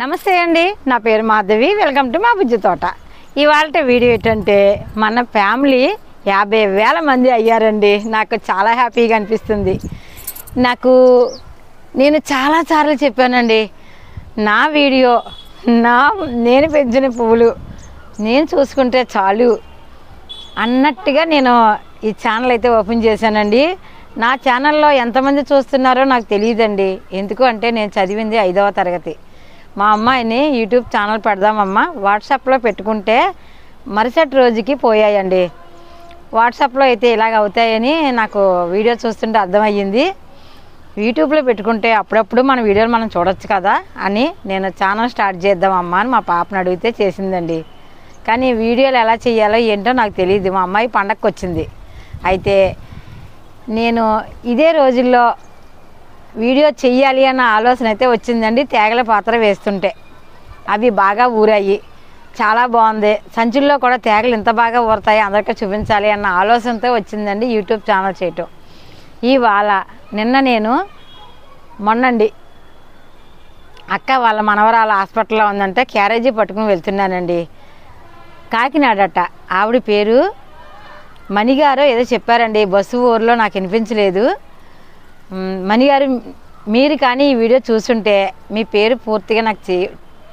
నమస్తే అండి. నా పేరు మాధవి. వెల్కమ్ టు మా బుజ్జి తోట. ఇవాళ వీడియో ఏంటంటే మన ఫ్యామిలీ యాభై వేల మంది అయ్యారండి. నాకు చాలా హ్యాపీగా అనిపిస్తుంది. నాకు నేను చాలా సార్లు చెప్పానండి నా వీడియో నా నేను పెంచిన పువ్వులు నేను చూసుకుంటే చాలు అన్నట్టుగా నేను ఈ ఛానల్ అయితే ఓపెన్ చేశానండి. నా ఛానల్లో ఎంతమంది చూస్తున్నారో నాకు తెలియదండి. ఎందుకు అంటే నేను చదివింది ఐదవ తరగతి. మా అమ్మాయిని యూట్యూబ్ ఛానల్ పెడదామమ్మా. వాట్సాప్లో పెట్టుకుంటే మరుసటి రోజుకి పోయాయండి. వాట్సాప్లో అయితే ఇలాగ అవుతాయని నాకు వీడియో చూస్తుంటే అర్థమయ్యింది. యూట్యూబ్లో పెట్టుకుంటే అప్పుడప్పుడు మన వీడియోలు మనం చూడొచ్చు కదా అని నేను ఛానల్ స్టార్ట్ చేద్దామమ్మా అని మా పాపను అడిగితే చేసిందండి. కానీ వీడియోలు ఎలా చేయాలో ఏంటో నాకు తెలియదు. మా అమ్మాయి పండగకి వచ్చింది అయితే నేను ఇదే రోజుల్లో వీడియో చెయ్యాలి అన్న ఆలోచన అయితే వచ్చిందండి. తేగల పాత్ర వేస్తుంటే. అవి బాగా ఊరాయి. చాలా బాగుంది. సంచుల్లో కూడా తేగలు ఇంత బాగా ఊరుతాయి. అందరికీ చూపించాలి అన్న ఆలోచనతో వచ్చిందండి యూట్యూబ్ ఛానల్ చేయటం. ఇవాళ నిన్న నేను మొన్నండి అక్క వాళ్ళ మనవరాల హాస్పిటల్లో ఉందంటే క్యారేజీ పట్టుకుని వెళ్తున్నానండి. కాకినాడట. ఆవిడ పేరు మణిగారు ఏదో చెప్పారండి. బస్సు ఊర్లో నాకు వినిపించలేదు. మణిగారు మీరు కానీ ఈ వీడియో చూస్తుంటే మీ పేరు పూర్తిగా నాకు చే-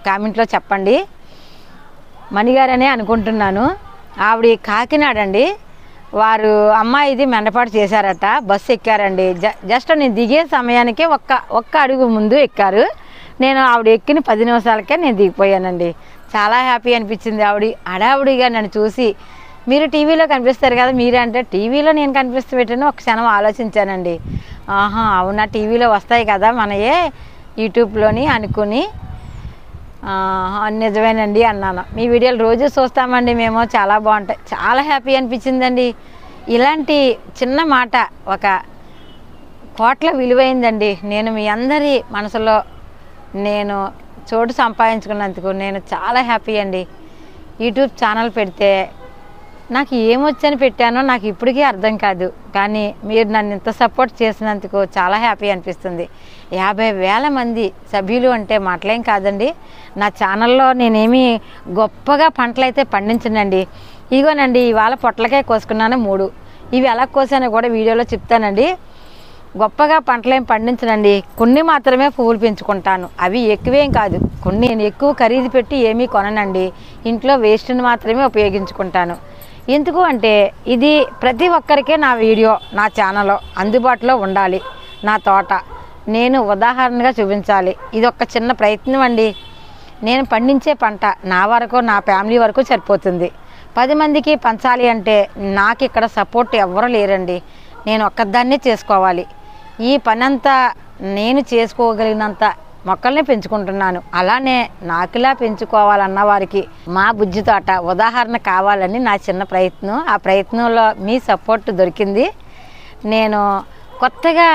కామెంట్లో చెప్పండి. మణిగారనే అనుకుంటున్నాను. ఆవిడ కాకినాడ అండి వారు అమ్మాయిది మెండపాటు చేశారట. బస్సు ఎక్కారండి. జ- జస్ట్ నేను దిగే సమయానికే ఒక్క ఒక్క అడుగు ముందు ఎక్కారు. నేను ఆవిడ ఎక్కిన పది నిమిషాలకే నేను దిగిపోయానండి. చాలా హ్యాపీ అనిపించింది ఆవిడ. హడావుడిగా నన్ను చూసి మీరు టీవీలో కనిపిస్తారు కదా మీరంటే అంటే టీవీలో నేను కనిపిస్తూ పెట్టాను ఒక క్షణం ఆలోచించానండి. ఆహా అవునా? టీవీలో వస్తాయి కదా మనయే యూట్యూబ్లోని అనుకుని. నిజమేనండి అన్నాను. మీ వీడియోలు రోజు చూస్తామండి మేము చాలా బాగుంటాయి. చాలా హ్యాపీ అనిపించిందండి. ఇలాంటి చిన్న మాట ఒక కోట్ల విలువైందండి. నేను మీ అందరి మనసులో నేను చోటు సంపాదించుకున్నందుకు నేను చాలా హ్యాపీ అండి. యూట్యూబ్ ఛానల్ పెడితే నాకు ఏమొచ్చని పెట్టానో నాకు ఇప్పటికీ అర్థం కాదు. కానీ మీరు నన్ను ఇంత సపోర్ట్ చేసినందుకు చాలా హ్యాపీ అనిపిస్తుంది. యాభై వేల మంది సభ్యులు అంటే మాటలేం కాదండి. నా ఛానల్లో నేనేమి గొప్పగా పంటలు అయితే పండించనండి. ఇగోనండి ఇవాళ పొట్లకాయ కోసుకున్నాను మూడు. ఇవి ఎలా కోసానో కూడా వీడియోలో చెప్తానండి. గొప్పగా పంటలేం పండించనండి. కొన్ని మాత్రమే పువ్వులు పెంచుకుంటాను. అవి ఎక్కువేం కాదు. కొన్ని నేను ఎక్కువ ఖరీదు పెట్టి ఏమీ కొననండి. ఇంట్లో వేస్ట్ని మాత్రమే ఉపయోగించుకుంటాను. ఎందుకు అంటే ఇది ప్రతి ఒక్కరికి నా వీడియో నా ఛానల్లో అందుబాటులో ఉండాలి నా తోట. నేను ఉదాహరణగా చూపించాలి. ఇది ఒక చిన్న ప్రయత్నం అండి. నేను పండించే పంట నా వరకు నా ఫ్యామిలీ వరకు సరిపోతుంది. పది మందికి పంచాలి అంటే నాకు ఇక్కడ సపోర్ట్ ఎవరు లేరండి. నేను ఒక్కదాన్నే చేసుకోవాలి. ఈ పనంతా నేను చేసుకోగలిగినంత మొక్కల్ని పెంచుకుంటున్నాను. అలానే నాకులా పెంచుకోవాలన్న వారికి మా బుజ్జి తోట ఉదాహరణ కావాలని నా చిన్న ప్రయత్నం. ఆ ప్రయత్నంలో మీ సపోర్ట్ దొరికింది. నేను కొత్తగా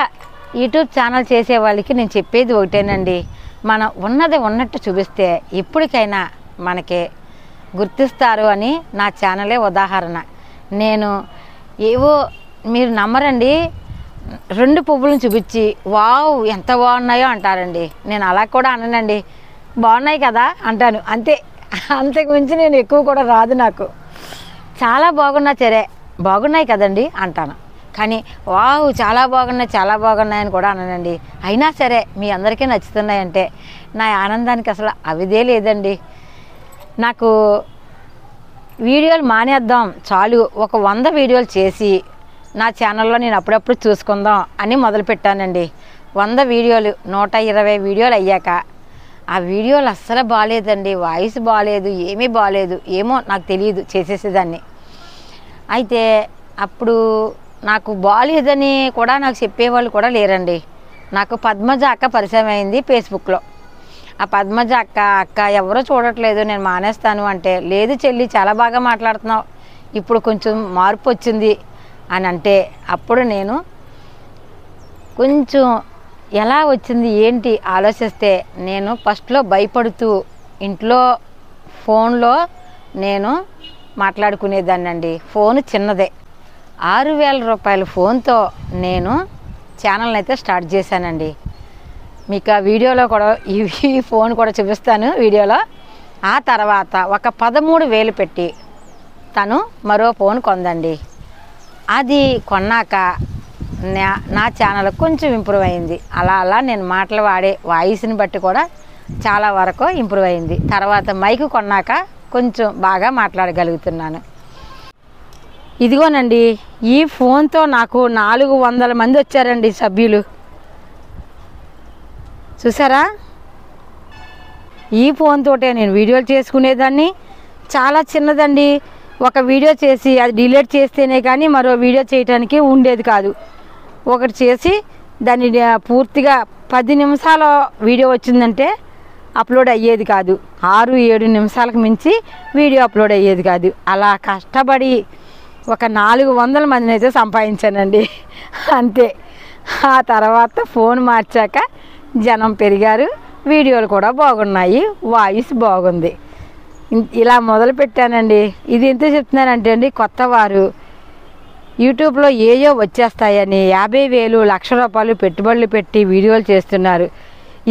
యూట్యూబ్ ఛానల్ చేసే వాళ్ళకి నేను చెప్పేది ఒకటేనండి. మనం ఉన్నది ఉన్నట్టు చూపిస్తే ఎప్పటికైనా మనకి గుర్తిస్తారు అని నా ఛానలే ఉదాహరణ. నేను ఏవో మీరు నమ్మరండి రెండు పువ్వులను చూపించి వావ్ ఎంత బాగున్నాయో అంటారండి. నేను అలా కూడా అననండి. బాగున్నాయి కదా అంటాను. అంతే అంతకుమించి నేను ఎక్కువ కూడా రాదు నాకు. చాలా బాగున్నా సరే బాగున్నాయి కదండి అంటాను. కానీ వావ్ చాలా బాగున్నాయి చాలా బాగున్నాయి అని కూడా అననండి. అయినా సరే మీ అందరికీ నచ్చుతున్నాయంటే నా ఆనందానికి అసలు అవిదే లేదండి. నాకు వీడియోలు మానేద్దాం చాలు. ఒక వంద వీడియోలు చేసి నా ఛానల్లో నేను అప్పుడప్పుడు చూసుకుందాం అని మొదలుపెట్టానండి. వంద వీడియోలు నూట ఇరవై వీడియోలు అయ్యాక ఆ వీడియోలు అస్సలు బాగాలేదండి వాయిస్ బాగాలేదు ఏమీ బాగాలేదు ఏమో నాకు తెలియదు చేసేసేదాన్ని. అయితే అప్పుడు నాకు బాగాలేదని కూడా నాకు చెప్పేవాళ్ళు కూడా లేరండి. నాకు పద్మజ అక్క పరిచయం అయింది ఫేస్బుక్లో. ఆ పద్మజ అక్క అక్క ఎవరో చూడట్లేదు నేను మానేస్తాను అంటే లేదు చెల్లి చాలా బాగా మాట్లాడుతున్నావు. ఇప్పుడు కొంచెం మార్పు వచ్చింది. అని అంటే అప్పుడు నేను కొంచెం ఎలా వచ్చింది ఏంటి ఆలోచిస్తే నేను ఫస్ట్లో భయపడుతూ ఇంట్లో ఫోన్లో నేను మాట్లాడుకునేదాన్నండి. ఫోన్ చిన్నదే. ఆరు వేల రూపాయల ఫోన్తో నేను ఛానల్ని అయితే స్టార్ట్ చేశానండి. మీకు ఆ వీడియోలో కూడా ఈ ఫోన్ కూడా చూపిస్తాను వీడియోలో. ఆ తర్వాత ఒక పదమూడు వేలు పెట్టి తను మరో ఫోన్ కొందండి. అది కొన్నాక నా నా ఛానల్ కొంచెం ఇంప్రూవ్ అయింది. అలా అలా నేను మాటలు వాడే వాయిస్ని బట్టి కూడా చాలా వరకు ఇంప్రూవ్ అయింది. తర్వాత మైక్ కొన్నాక కొంచెం బాగా మాట్లాడగలుగుతున్నాను. ఇదిగోనండి ఈ ఫోన్తో నాకు నాలుగు వందల మంది వచ్చారండి సభ్యులు. చూసారా? ఈ ఫోన్ తోటే నేను వీడియోలు చేసుకునేదాన్ని. చాలా చిన్నదండి. ఒక వీడియో చేసి అది డిలీట్ చేస్తేనే కానీ మరో వీడియో చేయడానికి ఉండేది కాదు. ఒకటి చేసి దాన్ని పూర్తిగా పది నిమిషాల వీడియో వచ్చిందంటే అప్లోడ్ అయ్యేది కాదు. ఆరు ఏడు నిమిషాలకు మించి వీడియో అప్లోడ్ అయ్యేది కాదు. అలా కష్టపడి ఒక నాలుగు వందల మందిని అయితే సంపాదించానండి. అంతే. ఆ తర్వాత ఫోన్ మార్చాక జనం పెరిగారు. వీడియోలు కూడా బాగున్నాయి. వాయిస్ బాగుంది. ఇలా మొదలు పెట్టానండి. ఇది ఎంత చెప్తున్నానంటే అండి కొత్త వారు యూట్యూబ్లో ఏయో వచ్చేస్తాయని యాభై వేలు లక్ష రూపాయలు పెట్టుబడులు పెట్టి వీడియోలు చేస్తున్నారు.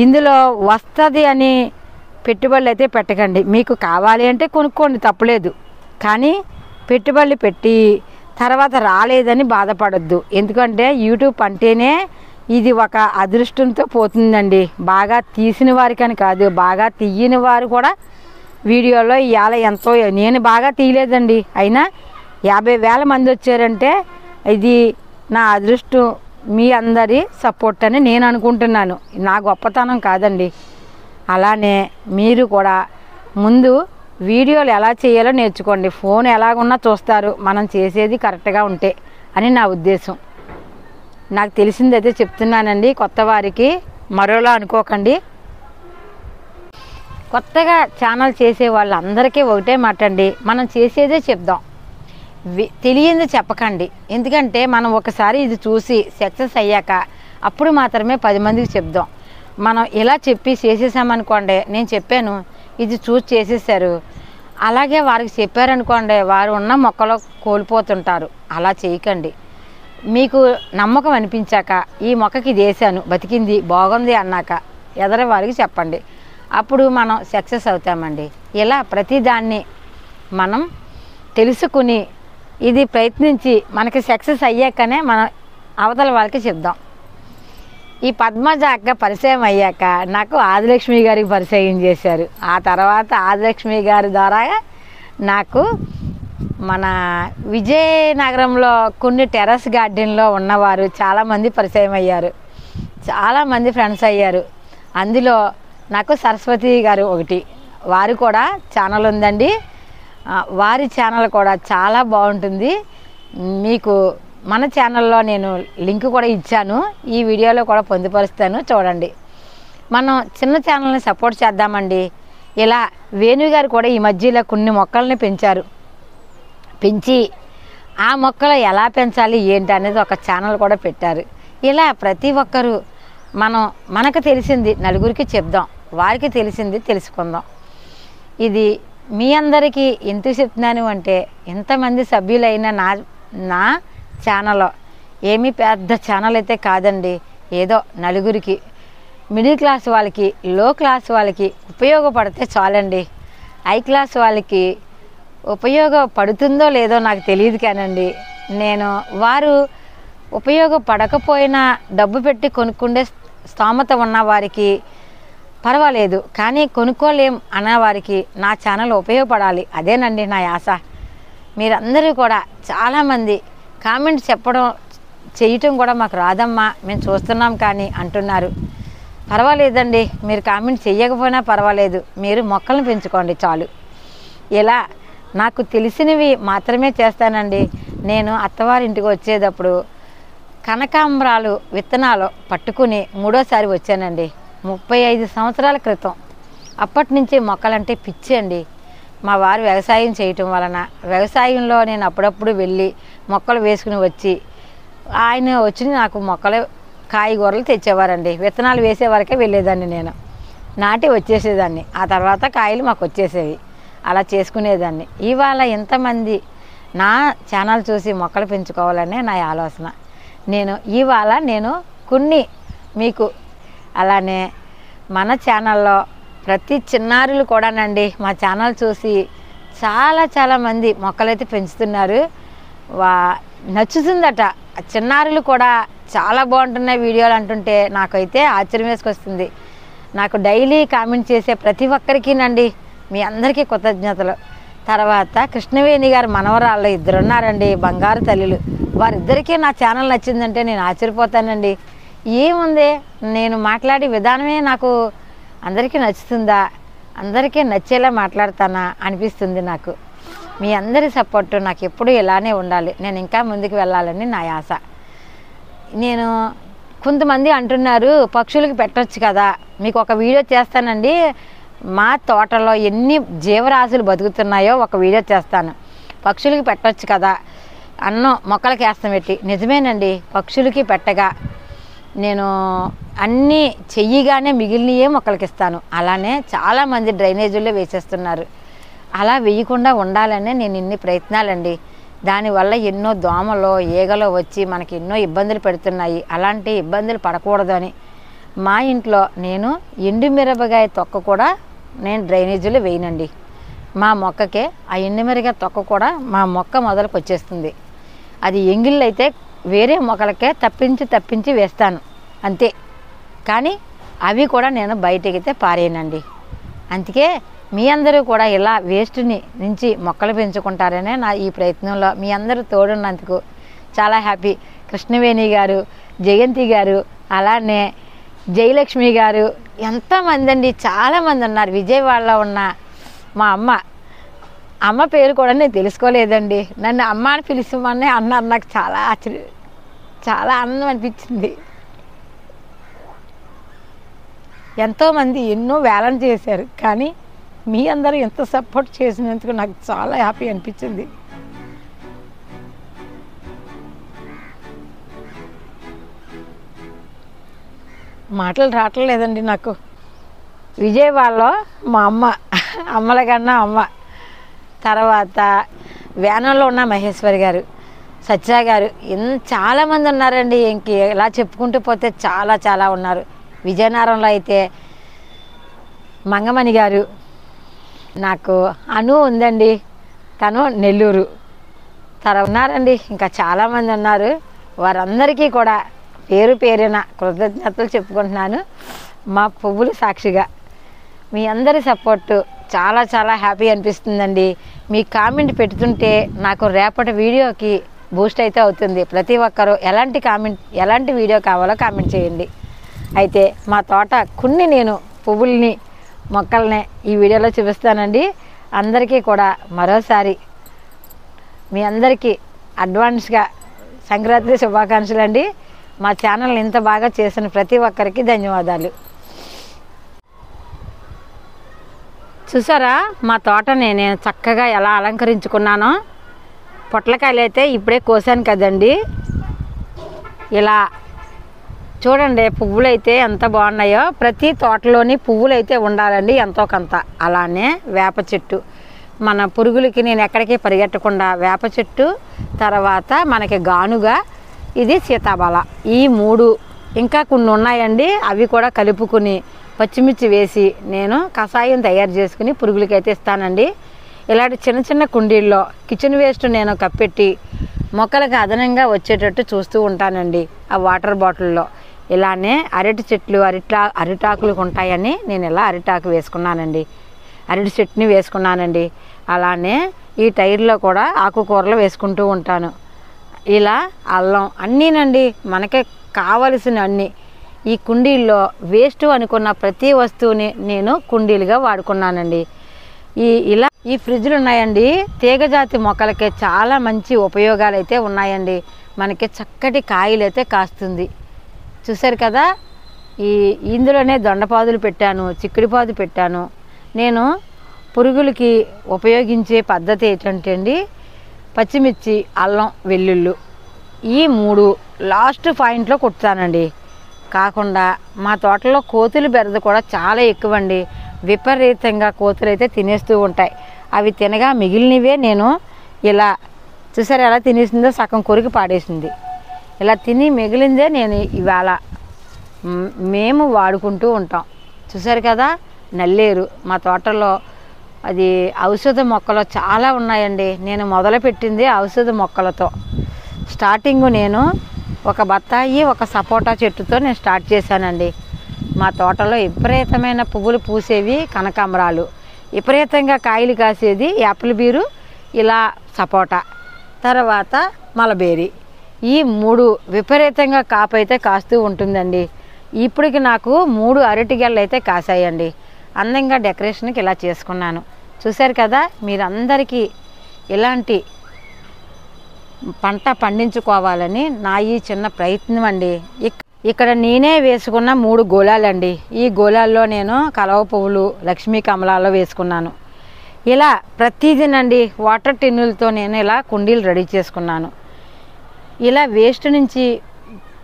ఇందులో వస్తుంది అని పెట్టుబడులు అయితే పెట్టకండి. మీకు కావాలి అంటే కొనుక్కోండి తప్పలేదు. కానీ పెట్టుబడులు పెట్టి తర్వాత రాలేదని బాధపడద్దు. ఎందుకంటే యూట్యూబ్ అంటేనే ఇది ఒక అదృష్టంతో పోతుందండి. బాగా తీసిన వారికని కాదు బాగా తీయని వారు కూడా వీడియోలో ఇవాళ ఎంతో నేను బాగా తీయలేదండి. అయినా యాభై వేల మంది వచ్చారంటే ఇది నా అదృష్టం మీ అందరి సపోర్ట్ అని నేను అనుకుంటున్నాను. నా గొప్పతనం కాదండి. అలానే మీరు కూడా ముందు వీడియోలు ఎలా చేయాలో నేర్చుకోండి. ఫోన్ ఎలాగున్నా చూస్తారు మనం చేసేది కరెక్ట్గా ఉంటే అని నా ఉద్దేశం. నాకు తెలిసిందైతే చెప్తున్నానండి కొత్త వారికి మరోలా అనుకోకండి. కొత్తగా ఛానల్ చేసే వాళ్ళందరికీ ఒకటే మాట అండి మనం చేసేదే చెప్దాం. వి- తెలియంది చెప్పకండి. ఎందుకంటే మనం ఒకసారి ఇది చూసి సక్సెస్ అయ్యాక అప్పుడు మాత్రమే పది మందికి చెప్దాం. మనం ఇలా చెప్పి చేసేసామనుకోండి నేను చెప్పాను ఇది చూసి చేసేసారు అలాగే వారికి చెప్పారనుకోండి వారు ఉన్న మొక్కలో కోల్పోతుంటారు. అలా చేయకండి. మీకు నమ్మకం అనిపించాక ఈ మొక్కకి ఇది వేసాను బతికింది బాగుంది అన్నాక ఎదర వారికి చెప్పండి. అప్పుడు మనం సక్సెస్ అవుతామండి. ఇలా ప్రతిదాన్ని మనం తెలుసుకుని ఇది ప్రయత్నించి మనకి సక్సెస్ అయ్యాకనే మనం అవతల వాళ్ళకి చెప్దాం. ఈ పద్మజ అక్క పరిచయం అయ్యాక నాకు ఆదిలక్ష్మి గారికి పరిచయం చేశారు. ఆ తర్వాత ఆదిలక్ష్మి గారి ద్వారా నాకు మన విజయనగరంలో కొన్ని టెర్రస్ గార్డెన్లో ఉన్నవారు చాలామంది పరిచయం అయ్యారు. చాలామంది ఫ్రెండ్స్ అయ్యారు. అందులో నాకు సరస్వతి గారు ఒకటి. వారు కూడా ఛానల్ ఉందండి. వారి ఛానల్ కూడా చాలా బాగుంటుంది. మీకు మన ఛానల్లో నేను లింక్ కూడా ఇచ్చాను. ఈ వీడియోలో కూడా పొందుపరుస్తాను. చూడండి. మనం చిన్న ఛానల్ని సపోర్ట్ చేద్దామండి. ఇలా వేణు గారు కూడా ఈ మధ్యలో కొన్ని మొక్కల్ని పెంచారు. పెంచి ఆ మొక్కలు ఎలా పెంచాలి ఏంటి అనేది ఒక ఛానల్ కూడా పెట్టారు. ఇలా ప్రతి ఒక్కరూ మనం మనకు తెలిసింది నలుగురికి చెప్దాం. వారికి తెలిసింది తెలుసుకుందాం. ఇది మీ అందరికీ ఎందుకు చెప్తున్నాను అంటే ఎంతమంది సభ్యులైన నా నా ఛానల్ ఏమీ పెద్ద ఛానల్ అయితే కాదండి ఏదో నలుగురికి మిడిల్ క్లాస్ వాళ్ళకి లో క్లాస్ వాళ్ళకి ఉపయోగపడితే చాలండి. హై క్లాస్ వాళ్ళకి ఉపయోగపడుతుందో లేదో నాకు తెలియదు కానండి. నేను వారు ఉపయోగపడకపోయినా డబ్బు పెట్టి కొనుక్కుండే స్తోమత ఉన్న వారికి పర్వాలేదు కానీ కొనుక్కోలేం అన్న వారికి నా ఛానల్ ఉపయోగపడాలి. అదేనండి నా ఆశ మీరందరూ కూడా చాలామంది కామెంట్ చెప్పడం చేయటం కూడా మాకు రాదమ్మా. మేము చూస్తున్నాం కానీ అంటున్నారు. పర్వాలేదండి మీరు కామెంట్ చెయ్యకపోయినా పర్వాలేదు. మీరు మొక్కలను పెంచుకోండి చాలు. ఇలా నాకు తెలిసినవి మాత్రమే చేస్తానండి. నేను అత్తవారింటికి వచ్చేటప్పుడు కనకాంబరాలు విత్తనాలు పట్టుకుని మూడోసారి వచ్చానండి. ముప్పై ఐదు సంవత్సరాల క్రితం. అప్పటి నుంచే మొక్కలంటే పిచ్చి అండి. మా వారు వ్యవసాయం చేయటం వలన వ్యవసాయంలో నేను అప్పుడప్పుడు వెళ్ళి మొక్కలు వేసుకుని వచ్చి ఆయన వచ్చి నాకు మొక్కలు కాయగూరలు తెచ్చేవారండి. విత్తనాలు వేసే వరకే వెళ్ళేదాన్ని నేను. నాటి వచ్చేసేదాన్ని. ఆ తర్వాత కాయలు మాకు వచ్చేసేవి. అలా చేసుకునేదాన్ని. ఇవాళ ఇంతమంది నా ఛానల్ చూసి మొక్కలు పెంచుకోవాలనే నా ఆలోచన. నేను ఇవాళ నేను కొన్ని మీకు అలానే మన ఛానల్లో ప్రతి చిన్నారులు కూడానండి మా ఛానల్ చూసి చాలా చాలా మంది మొక్కలైతే పెంచుతున్నారు. వా నచ్చుతుందట. చిన్నారులు కూడా చాలా బాగుంటున్నాయి వీడియోలు అంటుంటే నాకైతే ఆశ్చర్యం వేసుకొస్తుంది. నాకు డైలీ కామెంట్ చేసే ప్రతి ఒక్కరికినండి మీ అందరికీ కృతజ్ఞతలు. తర్వాత కృష్ణవేణి గారు మనవరాళ్ళు ఇద్దరు ఉన్నారండి బంగారు తల్లులు. వారిద్దరికీ నా ఛానల్ నచ్చిందంటే నేను ఆశ్చర్యపోతానండి. ఏముంది? నేను మాట్లాడే విధానమే నాకు అందరికీ నచ్చుతుందా? అందరికీ నచ్చేలా మాట్లాడతానా అనిపిస్తుంది నాకు. మీ అందరి సపోర్టు నాకు ఎప్పుడూ ఇలానే ఉండాలి. నేను ఇంకా ముందుకు వెళ్ళాలని నా ఆశ. నేను కొంతమంది అంటున్నారు పక్షులకి పెట్టవచ్చు కదా. మీకు ఒక వీడియో చేస్తానండి. మా తోటలో ఎన్ని జీవరాశులు బతుకుతున్నాయో ఒక వీడియో చేస్తాను. పక్షులకి పెట్టవచ్చు కదా. అన్నం మొక్కలకి వేస్తాం పెట్టి. నిజమేనండి. పక్షులకి పెట్టగా. నేను అన్నీ చెయ్యిగానే మిగిలినయే మొక్కలకి ఇస్తాను. అలానే చాలామంది డ్రైనేజీల్లో వేసేస్తున్నారు. అలా వేయకుండా ఉండాలనే నేను ఇన్ని ప్రయత్నాలండి. దానివల్ల ఎన్నో దోమలు ఈగలు వచ్చి మనకి ఎన్నో ఇబ్బందులు పెడుతున్నాయి. అలాంటి ఇబ్బందులు పడకూడదని మా ఇంట్లో నేను ఎండుమిరపకాయ తొక్క కూడా నేను డ్రైనేజీలో వేయనండి. మా మొక్కకే ఆ ఎండుమిరపకాయ తొక్క కూడా మా మొక్క మొదలకు వచ్చేస్తుంది అది ఎంగిళ్ళు అయితే వేరే మొక్కలకే తప్పించి తప్పించి వేస్తాను. అంతే. కానీ అవి కూడా నేను బయటకైతే పారేయనండి. అందుకే మీ అందరూ కూడా ఇలా వేస్ట్ని నుంచి మొక్కలు పెంచుకుంటారనే నా ఈ ప్రయత్నంలో మీ అందరూ తోడున్నందుకు చాలా హ్యాపీ. కృష్ణవేణి గారు జయంతి గారు అలానే జయలక్ష్మి గారు ఎంతమంది అండి చాలామంది ఉన్నారు విజయవాడలో ఉన్న మా అమ్మ అమ్మ పేరు కూడా నేను తెలుసుకోలేదండి. నన్ను అమ్మ అని పిలుస్తామని అన్నారు. నాకు చాలా ఆశ్చర్య చాలా ఆనందం అనిపించింది. ఎంతోమంది ఎన్నో వేలం చేశారు. కానీ మీ అందరూ ఎంత సపోర్ట్ చేసినందుకు నాకు చాలా హ్యాపీ అనిపించింది. మాటలు రావట్లేదండి నాకు. విజయవాడలో మా అమ్మ అమ్మల కన్నా అమ్మ తర్వాత వేనంలో ఉన్న మహేశ్వరి గారు సత్య గారు చాలామంది ఉన్నారండి. ఇంక ఇలా చెప్పుకుంటూ పోతే చాలా చాలా ఉన్నారు. విజయనగరంలో అయితే మంగమణి గారు నాకు అను ఉందండి. తను నెల్లూరు. తర ఉన్నారండి. ఇంకా చాలామంది ఉన్నారు. వారందరికీ కూడా పేరు పేరిన కృతజ్ఞతలు చెప్పుకుంటున్నాను. మా పువ్వులు సాక్షిగా. మీ అందరి సపోర్టు చాలా చాలా హ్యాపీ అనిపిస్తుందండి. మీ కామెంట్ పెడుతుంటే నాకు రేపటి వీడియోకి బూస్ట్ అయితే అవుతుంది. ప్రతి ఒక్కరూ ఎలాంటి కామెంట్ ఎలాంటి వీడియో కావాలో కామెంట్ చేయండి. అయితే మా తోట కొన్ని నేను పువ్వుల్ని మొక్కల్ని ఈ వీడియోలో చూపిస్తానండి. అందరికీ కూడా మరోసారి మీ అందరికీ అడ్వాన్స్గా సంక్రాంతి శుభాకాంక్షలు అండి మా ఛానల్ ఇంత బాగా చేసిన ప్రతి ఒక్కరికి ధన్యవాదాలు. చూసారా? మా తోటని నేను చక్కగా ఎలా అలంకరించుకున్నానో? పొట్లకాయలు అయితే ఇప్పుడే కోసాను కదండి. ఇలా చూడండి పువ్వులు అయితే ఎంత బాగున్నాయో. ప్రతి తోటలోని పువ్వులు అయితే ఉండాలండి ఎంతో కొంత. అలానే వేప చెట్టు. మన పురుగులకి నేను ఎక్కడికి పరిగెట్టకుండా వేప చెట్టు తర్వాత మనకి గానుగా ఇది సీతాబాల. ఈ మూడు ఇంకా కొన్ని ఉన్నాయండి. అవి కూడా కలుపుకుని పచ్చిమిర్చి వేసి నేను కషాయం తయారు చేసుకుని పురుగులకైతే ఇస్తానండి. ఇలాంటి చిన్న చిన్న కుండీల్లో కిచెన్ వేస్ట్ నేను కప్పెట్టి మొక్కలకు అదనంగా వచ్చేటట్టు చూస్తూ ఉంటానండి ఆ వాటర్ బాటిల్లో. ఇలానే అరటి చెట్లు అరిటా అరిటాకులు ఉంటాయని నేను ఇలా అరిటాకు వేసుకున్నానండి. అరటి చెట్టుని వేసుకున్నానండి. అలానే ఈ టైర్లో కూడా ఆకుకూరలు వేసుకుంటూ ఉంటాను. ఇలా అల్లం అన్నీనండి మనకే కావలసిన అన్ని ఈ కుండీల్లో వేస్ట్ అనుకున్న ప్రతి వస్తువుని నేను కుండీలుగా వాడుకున్నానండి. ఈ ఇలా ఈ ఫ్రిడ్జ్లు ఉన్నాయండి. తీగజాతి మొక్కలకి చాలా మంచి ఉపయోగాలు అయితే ఉన్నాయండి. మనకి చక్కటి కాయలు అయితే కాస్తుంది. చూసారు కదా? ఈ ఇందులోనే దొండపాదులు పెట్టాను చిక్కుడిపాదు పెట్టాను. నేను పురుగులకి ఉపయోగించే పద్ధతి ఏంటంటే అండి పచ్చిమిర్చి అల్లం వెల్లుల్లు ఈ మూడు లాస్ట్ పాయింట్లో కుడతానండి కాకుండా మా తోటలో కోతులు బెరద కూడా చాలా ఎక్కువండి. విపరీతంగా కోతులు అయితే తినేస్తూ ఉంటాయి. అవి తినగా మిగిలినవే నేను ఇలా చూసారు ఎలా తినేసిందో సగం కొరికి పాడేసింది. ఇలా తిని మిగిలిందే నేను ఇవాళ మేము వాడుకుంటూ ఉంటాం. చూసారు కదా? నల్లేరు మా తోటలో అది ఔషధ మొక్కలు చాలా ఉన్నాయండి. నేను మొదలుపెట్టింది ఔషధ మొక్కలతో. స్టార్టింగ్ నేను ఒక బత్తాయి ఒక సపోటా చెట్టుతో నేను స్టార్ట్ చేశానండి. మా తోటలో విపరీతమైన పువ్వులు పూసేవి కనకాంబరాలు. విపరీతంగా కాయలు కాసేది యాపిల్ బీరు ఇలా సపోటా తర్వాత మలబేరి. ఈ మూడు విపరీతంగా కాపు అయితే కాస్తూ ఉంటుందండి. ఇప్పటికి నాకు మూడు అరటి గెళ్ళు అయితే కాసాయండి. అందంగా డెకరేషన్కి ఇలా చేసుకున్నాను. చూశారు కదా మీరందరికీ ఇలాంటి పంట పండించుకోవాలని నా ఈ చిన్న ప్రయత్నం అండి. ఇక్కడ నేనే వేసుకున్న మూడు గోళాలండి. ఈ గోళాల్లో నేను కలవ పువ్వులు లక్ష్మీ కమలాలు వేసుకున్నాను. ఇలా ప్రతిదినండి వాటర్ టిన్నులతో నేను ఇలా కుండీలు రెడీ చేసుకున్నాను. ఇలా వేస్ట్ నుంచి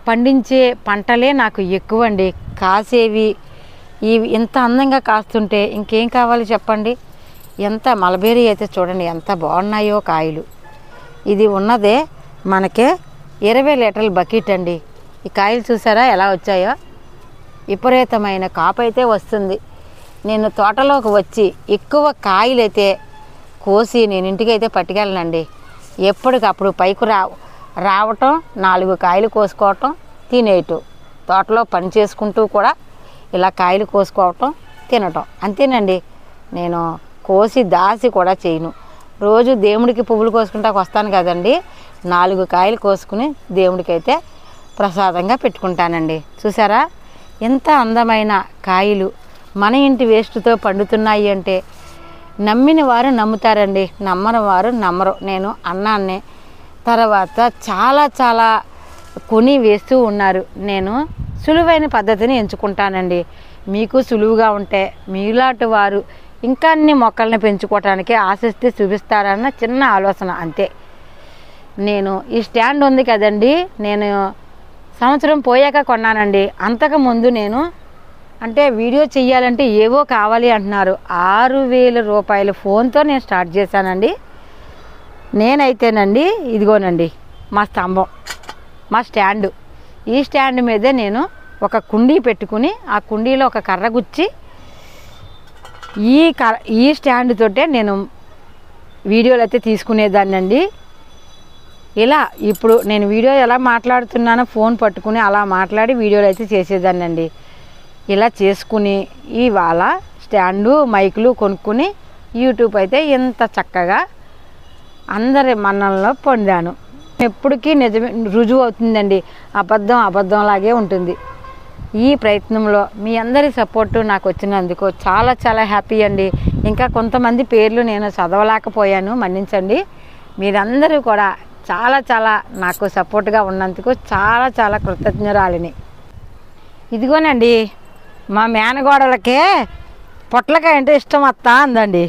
పండించే పంటలే నాకు ఎక్కువ అండి కాసేవి ఇవి ఇంత అందంగా కాస్తుంటే ఇంకేం కావాలి చెప్పండి? ఎంత మలబేరీ అయితే చూడండి ఎంత బాగున్నాయో కాయలు. ఇది ఉన్నదే మనకి ఇరవై లీటర్ల బకెట్ అండి. ఈ కాయలు చూసారా ఎలా వచ్చాయో? విపరీతమైన కాపు అయితే వస్తుంది. నేను తోటలోకి వచ్చి ఎక్కువ కాయలైతే కోసి నేను ఇంటికి అయితే పట్టుకెళ్ళనండి. ఎప్పటికప్పుడు పైకి రా రావటం నాలుగు కాయలు కోసుకోవటం తినేయటం. తోటలో పని చేసుకుంటూ కూడా ఇలా కాయలు కోసుకోవటం తినటం. అంతేనండి. నేను కోసి దాసి కూడా చేయను. రోజు దేవుడికి పువ్వులు కోసుకుంటాకు వస్తాను కదండి. నాలుగు కాయలు కోసుకుని దేవుడికి అయితే ప్రసాదంగా పెట్టుకుంటానండి. చూసారా? ఎంత అందమైన కాయలు మన ఇంటి వేస్ట్తో పండుతున్నాయి అంటే నమ్మిన వారు నమ్ముతారండి. నమ్మని వారు నమ్మరు. నేను అన్నాన్ని. తర్వాత చాలా చాలా కొని వేస్తూ ఉన్నారు. నేను సులువైన పద్ధతిని ఎంచుకుంటానండి. మీకు సులువుగా ఉంటే మీలాంటి వారు ఇంకా అన్ని మొక్కల్ని పెంచుకోవటానికి ఆసక్తి చూపిస్తారన్న చిన్న ఆలోచన అంతే. నేను ఈ స్టాండ్ ఉంది కదండి నేను సంవత్సరం పోయాక కొన్నానండి. అంతకు ముందు నేను అంటే వీడియో చెయ్యాలంటే ఏవో కావాలి అంటున్నారు. ఆరు వేల రూపాయల ఫోన్తో నేను స్టార్ట్ చేశానండి. నేనైతేనండి ఇదిగోనండి మా స్తంభం మా స్టాండు. ఈ స్టాండ్ మీదే నేను ఒక కుండీ పెట్టుకుని ఆ కుండీలో ఒక కర్ర గుచ్చి ఈ క ఈ స్టాండ్ తోటే నేను వీడియోలు అయితే తీసుకునేదాన్నండి. ఇలా ఇప్పుడు నేను వీడియో ఎలా మాట్లాడుతున్నానో ఫోన్ పట్టుకుని అలా మాట్లాడి వీడియోలు అయితే చేసేదాన్నండి. ఇలా చేసుకుని ఇవాళ స్టాండు మైకులు కొనుక్కుని యూట్యూబ్ అయితే ఇంత చక్కగా అందరి మన్నల్లో పొందాను. ఎప్పటికీ నిజమే రుజువు అవుతుందండి. అబద్ధం అబద్ధంలాగే ఉంటుంది. ఈ ప్రయత్నంలో మీ అందరి సపోర్టు నాకు వచ్చినందుకు చాలా చాలా హ్యాపీ అండి. ఇంకా కొంతమంది పేర్లు నేను చదవలేకపోయాను మన్నించండి. మీరందరూ కూడా చాలా చాలా నాకు సపోర్ట్గా ఉన్నందుకు చాలా చాలా కృతజ్ఞరాలిని. ఇదిగోనండి మా మేనగోడలకే పొట్లకాయ అంటే ఇష్టం వస్తా అందండి.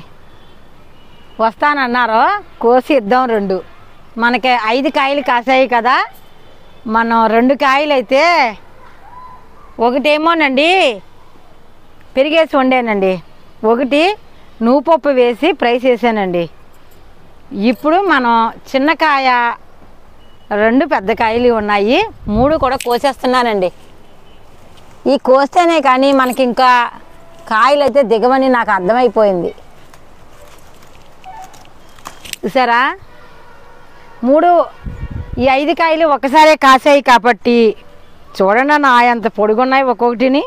వస్తానన్నారు కోసి ఇద్దాం రెండు. మనకి ఐదు కాయలు కాసాయి కదా మనం రెండు కాయలు అయితే ఒకటేమోనండి పెరిగేసి వండానండి. ఒకటి నువ్వు పప్పు వేసి ఫ్రై చేశానండి. ఇప్పుడు మనం చిన్న కాయ రెండు పెద్ద కాయలు ఉన్నాయి మూడు కూడా కోసేస్తున్నానండి. ఈ కోస్తేనే కానీ మనకి ఇంకా కాయలు అయితే దిగమని నాకు అర్థమైపోయింది. చూసారా? మూడు ఈ ఐదు కాయలు ఒకసారే కాసాయి కాబట్టి చూడండి నా ఎంత పొడుగున్నాయి ఒక్కొక్కటిని.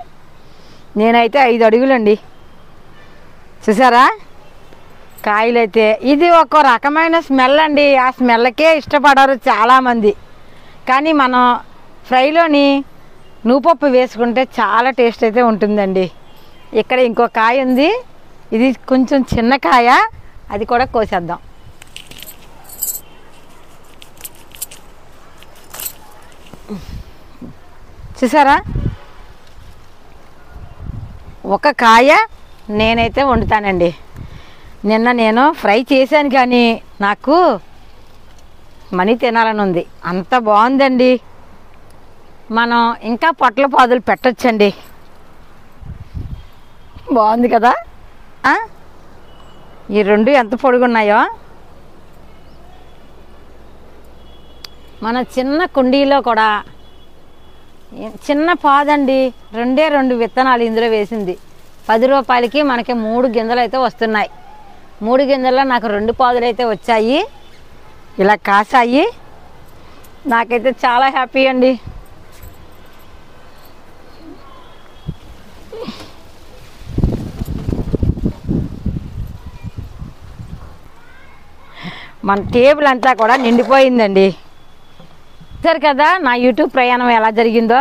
నేనైతే ఐదు అడుగులండి. చూసారా? కాయలైతే ఇది ఒక రకమైన స్మెల్ అండి. ఆ స్మెల్కే ఇష్టపడరు చాలామంది. కానీ మనం ఫ్రైలోని నూపప్పు వేసుకుంటే చాలా టేస్ట్ అయితే ఉంటుందండి. ఇక్కడ ఇంకో కాయ ఉంది. ఇది కొంచెం చిన్న కాయ. అది కూడా కోసేద్దాం. చూసారా? ఒక కాయ నేనైతే వండుతానండి. నిన్న నేను ఫ్రై చేశాను కానీ నాకు మనీ తినాలని ఉంది అంత బాగుందండి. మనం ఇంకా పొట్ల పాదులు పెట్టొచ్చండి. బాగుంది కదా? ఈ రెండు ఎంత పొడుగున్నాయో? మన చిన్న కుండీలో కూడా చిన్న పాదండి. రెండే రెండు విత్తనాలు ఇందులో వేసింది. పది రూపాయలకి మనకి మూడు గింజలు అయితే వస్తున్నాయి. మూడు గింజల్లో నాకు రెండు పాదులు అయితే వచ్చాయి. ఇలా కాసాయి నాకైతే చాలా హ్యాపీ అండి. మన టేబుల్ అంతా కూడా నిండిపోయిందండి. చూసారు కదా నా యూట్యూబ్ ప్రయాణం ఎలా జరిగిందో?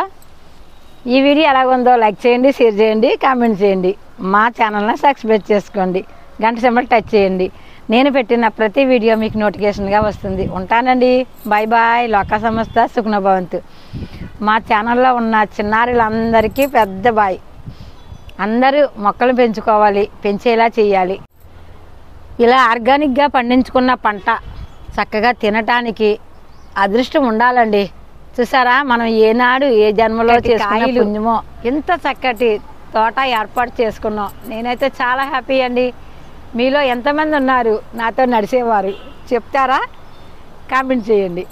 ఈ వీడియో ఎలాగుందో లైక్ చేయండి షేర్ చేయండి కామెంట్ చేయండి. మా ఛానల్ని సబ్స్క్రైబ్ చేసుకోండి. గంట సింబల్ టచ్ చేయండి. నేను పెట్టిన ప్రతి వీడియో మీకు నోటిఫికేషన్గా వస్తుంది. ఉంటానండి. Bye bye. లోక సంస్థ సుఖ్నభవంతు. మా ఛానల్లో ఉన్న చిన్నారులందరికీ పెద్ద బాయ్. అందరూ మొక్కలు పెంచుకోవాలి పెంచేలా చేయాలి. ఇలా ఆర్గానిక్గా పండించుకున్న పంట చక్కగా తినటానికి అదృష్టం ఉండాలండి. చూసారా? మనం ఏనాడు ఏ జన్మలో కాయలు. పుణ్యమో ఇంత చక్కటి తోట ఏర్పాటు చేసుకున్నాం. నేనైతే చాలా హ్యాపీ అండి. మీలో ఎంతమంది ఉన్నారు? నాతో నడిచేవారు. చెప్తారా? కామెంట్ చేయండి.